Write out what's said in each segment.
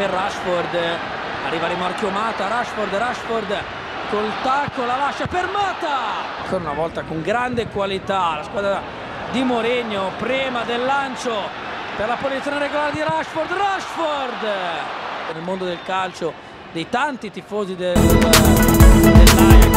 per Rashford. Arriva rimorchio Mata Rashford Rashford. Col tacco la lascia per Mata. Ancora una volta con grande qualità la squadra di Mourinho prima del lancio per la posizione regolare di Rashford Rashford. Nel mondo del calcio dei tanti tifosi del, del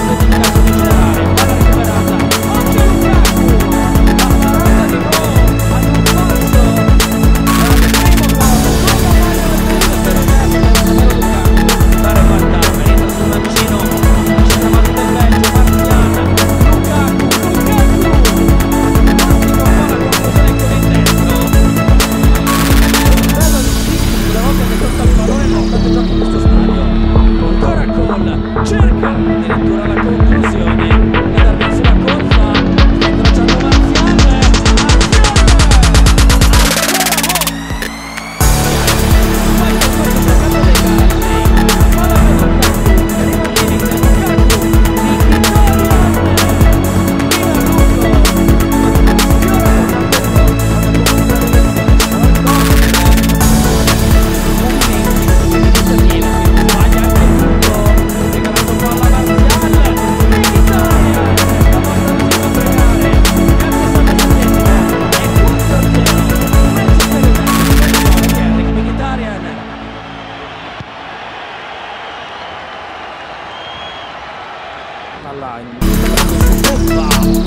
alla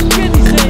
Che disegno!